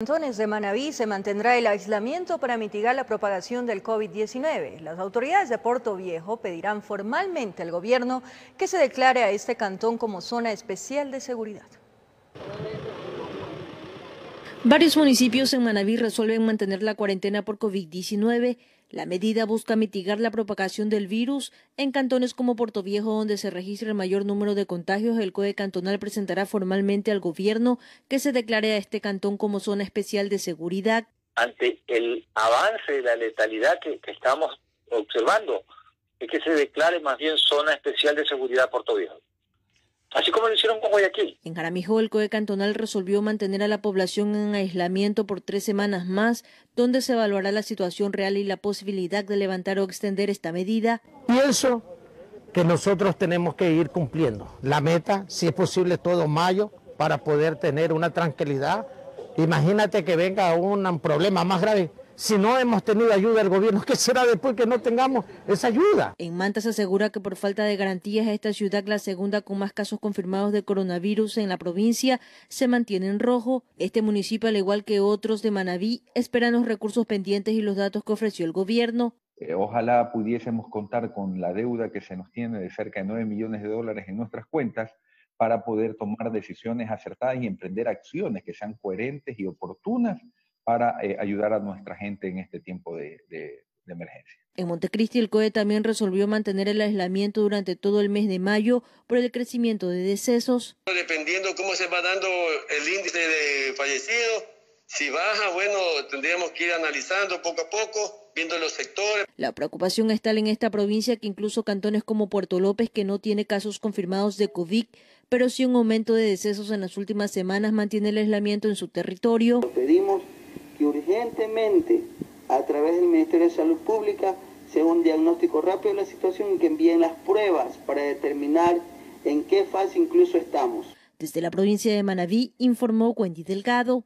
cantones de Manabí se mantendrá el aislamiento para mitigar la propagación del COVID-19. Las autoridades de Puerto Viejo pedirán formalmente al gobierno que se declare a este cantón como zona especial de seguridad. Varios municipios en Manabí resuelven mantener la cuarentena por COVID-19. La medida busca mitigar la propagación del virus. En cantones como Puerto Viejo, donde se registra el mayor número de contagios, el COE cantonal presentará formalmente al gobierno que se declare a este cantón como zona especial de seguridad. Ante el avance de la letalidad que, que estamos observando, es que se declare más bien zona especial de seguridad Puerto Viejo. Así como lo hicieron con Guayaquil. En Jaramillo, el COE cantonal resolvió mantener a la población en aislamiento por tres semanas más, donde se evaluará la situación real y la posibilidad de levantar o extender esta medida. Pienso que nosotros tenemos que ir cumpliendo la meta, si es posible todo mayo, para poder tener una tranquilidad. Imagínate que venga un problema más grave si no hemos tenido ayuda del gobierno, ¿qué será después que no tengamos esa ayuda? En Manta se asegura que por falta de garantías esta ciudad, la segunda con más casos confirmados de coronavirus en la provincia, se mantiene en rojo. Este municipio, al igual que otros de Manabí, esperan los recursos pendientes y los datos que ofreció el gobierno. Eh, ojalá pudiésemos contar con la deuda que se nos tiene de cerca de 9 millones de dólares en nuestras cuentas para poder tomar decisiones acertadas y emprender acciones que sean coherentes y oportunas para eh, ayudar a nuestra gente en este tiempo de, de, de, emergencia. En Montecristi el COE también resolvió mantener el aislamiento durante todo el mes de mayo por el crecimiento de decesos. Dependiendo cómo se va dando el índice de fallecidos, si baja, bueno, tendríamos que ir analizando poco a poco, viendo los sectores. La preocupación está en esta provincia que incluso cantones como Puerto López, que no tiene casos confirmados de COVID, pero sí un aumento de decesos en las últimas semanas, mantiene el aislamiento en su territorio. Pedimos urgentemente a través del Ministerio de Salud Pública se haga un diagnóstico rápido de la situación y que envíen las pruebas para determinar en qué fase incluso estamos. Desde la provincia de Manabí informó Wendy Delgado.